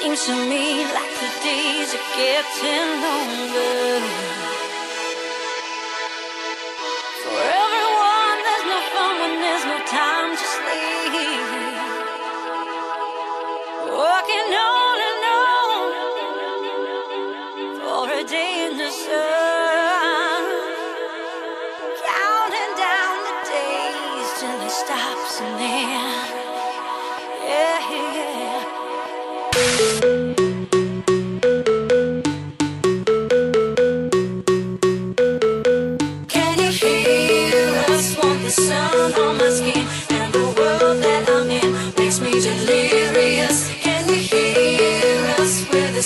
Seems to me like the days are getting longer. For everyone, there's no fun when there's no time to sleep. Walking on and on for a day in the sun. Counting down the days till it stops and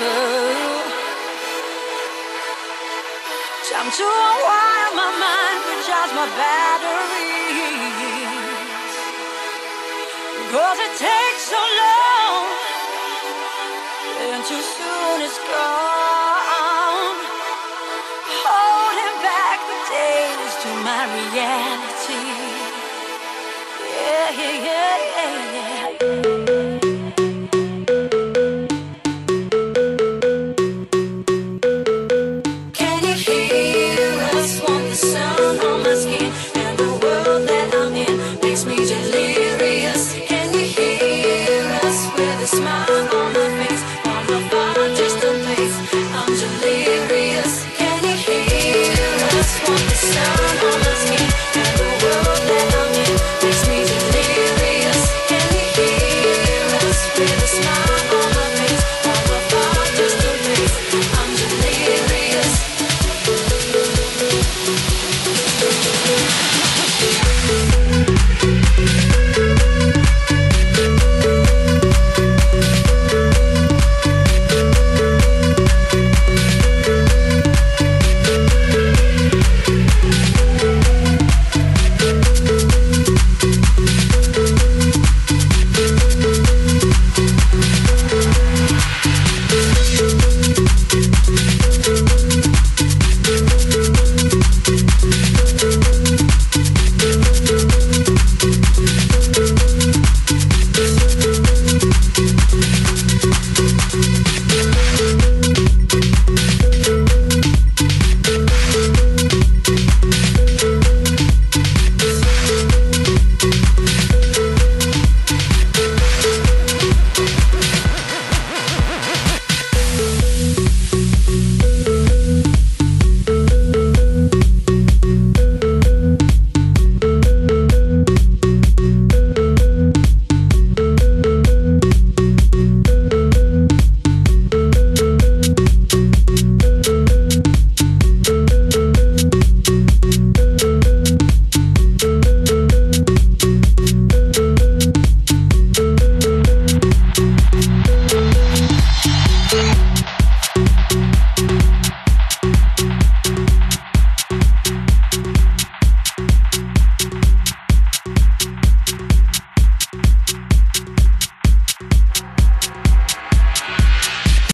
getting. Time to unwind my mind, recharge my batteries. Cause it takes so long, and too soon it's gone. Holding back the days to my reality. Yeah, yeah, yeah, yeah, yeah.